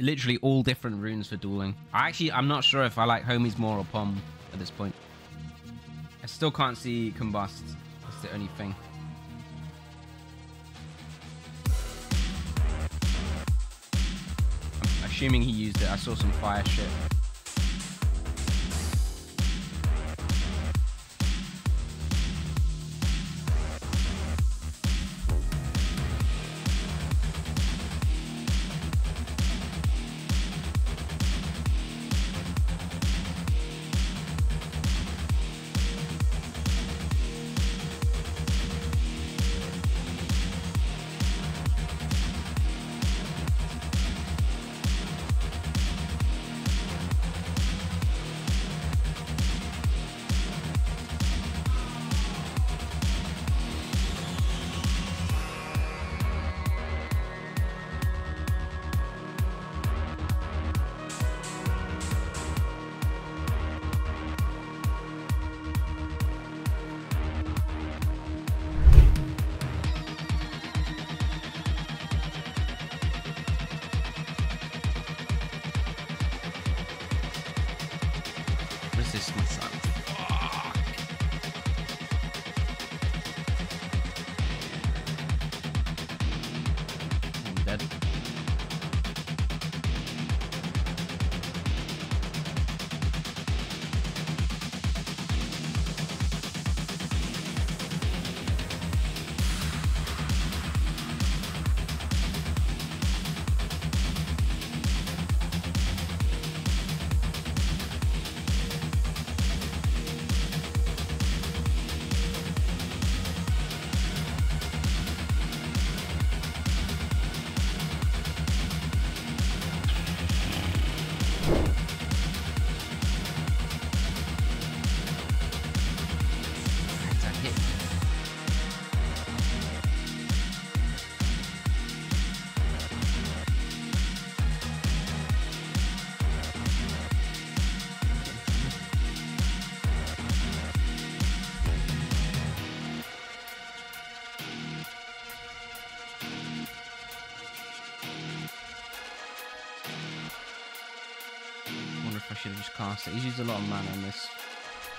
literally all different runes for dueling. I actually, I'm not sure if I like homies more or pom at this point. I still can't see combust. That's the only thing. I'm assuming he used it. I saw some fire shit. Should have just cast it. He's used a lot of mana on this.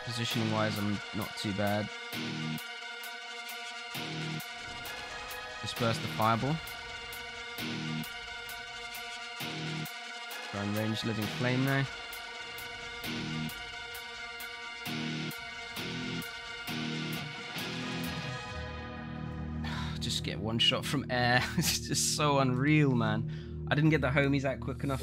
Positioning wise, I'm not too bad. Disperse the fireball. And range living flame now. Just get one shot from air. it's just so unreal, man. I didn't get the homies out quick enough.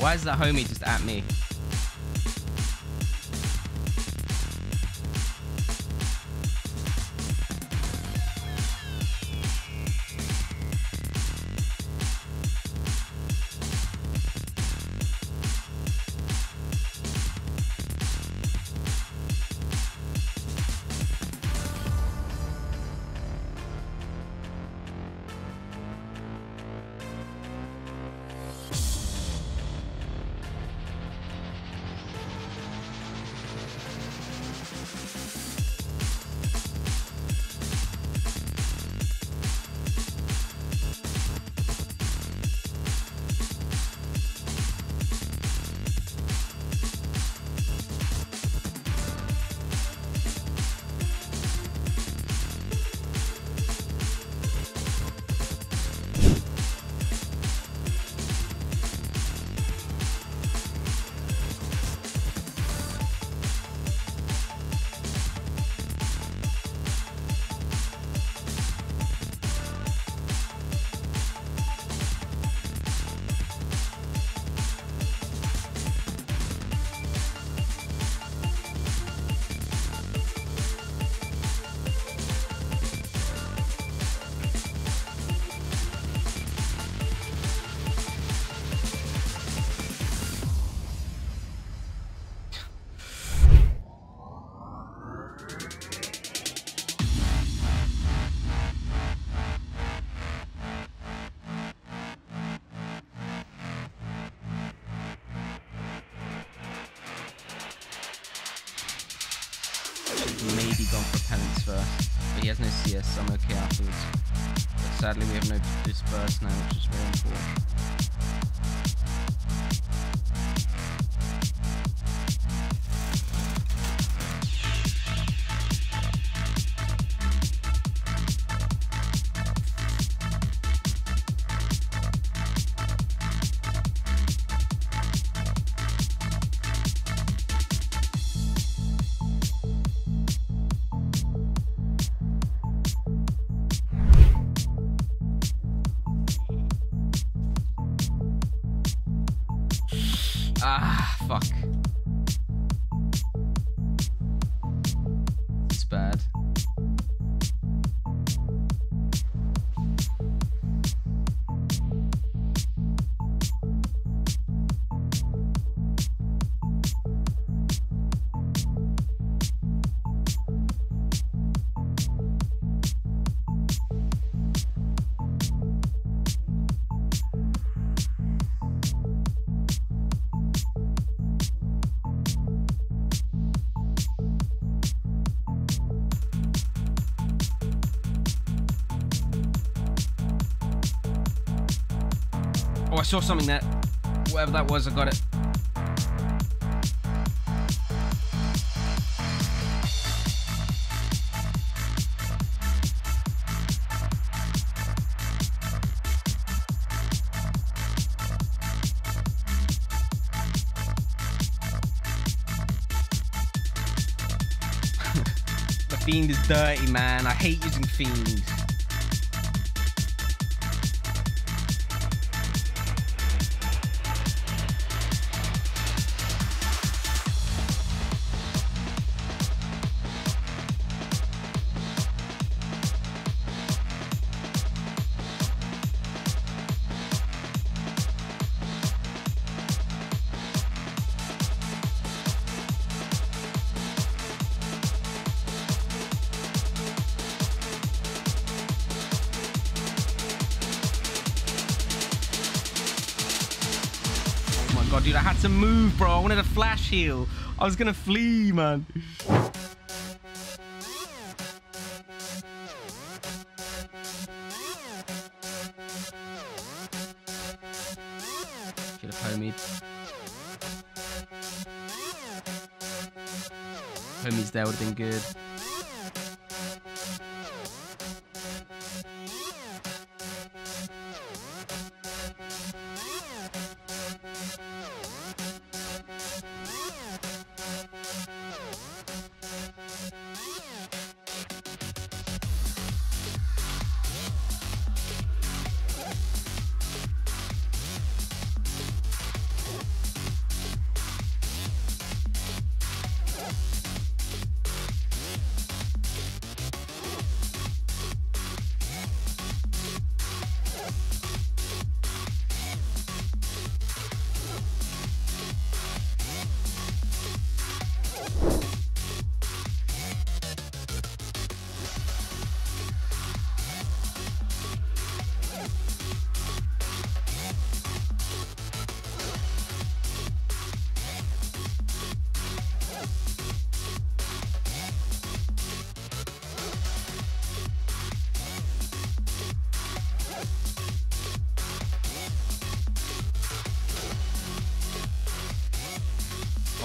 Why is that homie just at me? Has no CS, so I'm okay afterwards. But sadly, we have no disperse now, which is very unfortunate. Ah, I saw something there. Whatever that was, I got it. fiend is dirty, man. I hate using fiend. God, dude, I had to move, bro. I wanted a flash heal. I was gonna flee, man. Should have homied. Homies there would have been good.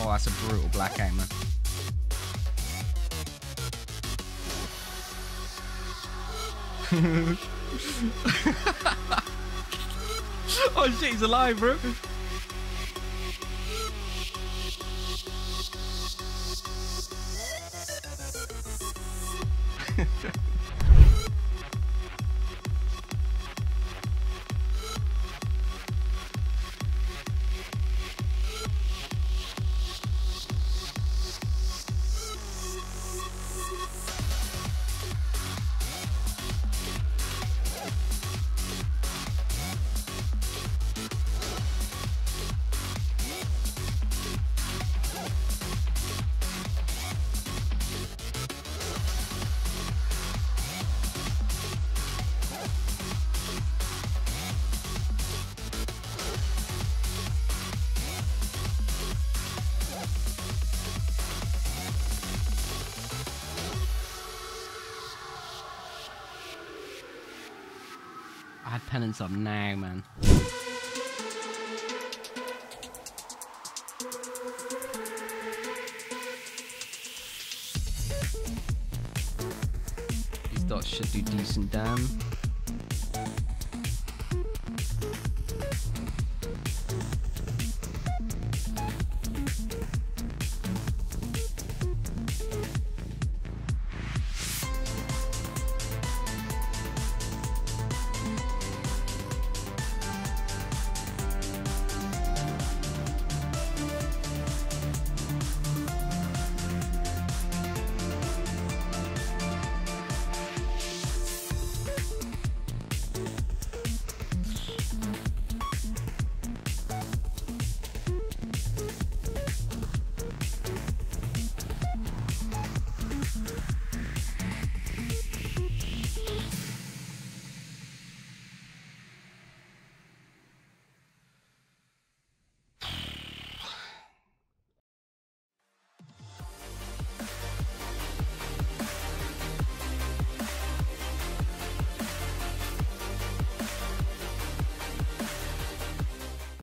Oh, that's a brutal black hammer. oh shit, he's alive, bro. Have penance up now, man. These dots should do decent damn.